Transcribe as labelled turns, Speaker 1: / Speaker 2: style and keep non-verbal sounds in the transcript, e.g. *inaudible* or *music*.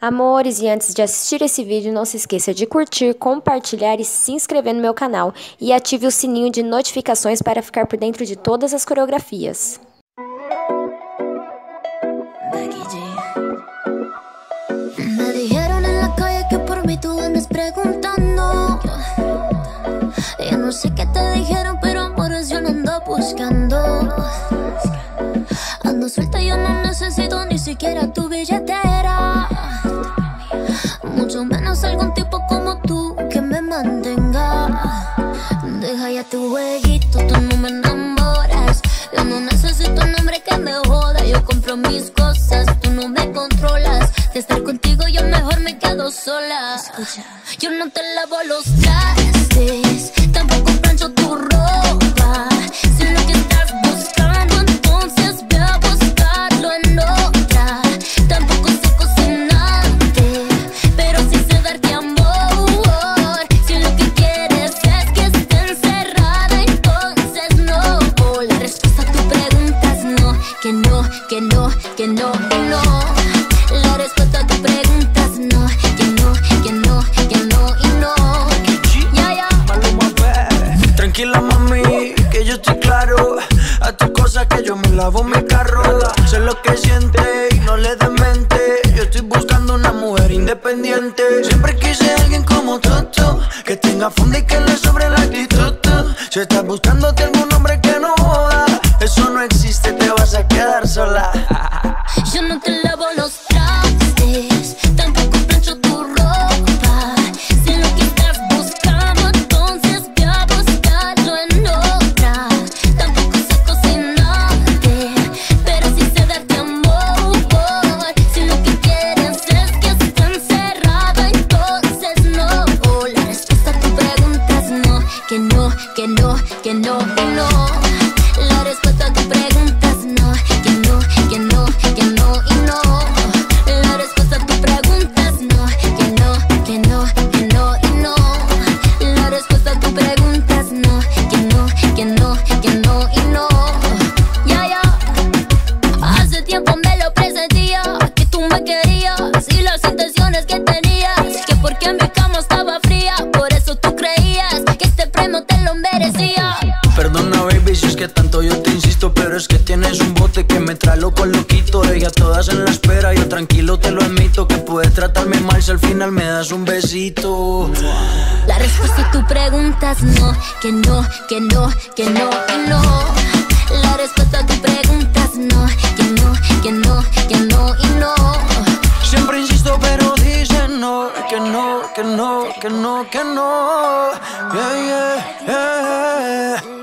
Speaker 1: Amores, e antes de assistir esse vídeo, não se esqueça de curtir, compartilhar e se inscrever no meu canal. E ative o sininho de notificações para ficar por dentro de todas as coreografias.
Speaker 2: Ando suelta, yo no necesito ni siquiera tu billetera. Ya tu jueguito, tú no me enamoras. Yo no necesito un hombre que me joda. Yo compro mis cosas, tú no me controlas. De estar contigo, yo mejor me quedo sola. Escucha, yo no te lavo los trastes, tampoco plancho tu ropa. Que no, que no, que no, que no. La respuesta a tu pregunta es no, que no, que no, que no y no.
Speaker 3: Tranquila mami, que yo estoy claro. A tu cosa que yo me lavo mi carro. Sé lo que siente y no le des mente Yo estoy buscando una mujer independiente. Siempre quise alguien como tú, Que tenga fondo y que le sobre la actitud. Si estás buscándote algún hombre que no joda Eso no existe, te vas a quedar sola *laughs*
Speaker 2: Yo no te lavo los trastes, tampoco plancho tu ropa. Sé lo que estás buscando, entonces ve a buscarlo en otra. Tampoco sé cocinarte, pero sí sé darte amor. Si lo que quieres es que esté encerrada, entonces no. La respuesta a tu pregunta es no, que no, que no, que no, que no. La respuesta a tu
Speaker 3: Pero es que tienes un bote que me trae loco loquito Ella todas en la espera, yo tranquilo te lo admito Que puedes tratarme mal si al final me das un besito
Speaker 2: La respuesta a tu pregunta es no, que no, que no, que no y no. La respuesta a tu pregunta es no, que no, que no, que no y no.
Speaker 3: Siempre insisto pero dicen no Que no, que no, que no, que no Yeah, yeah, yeah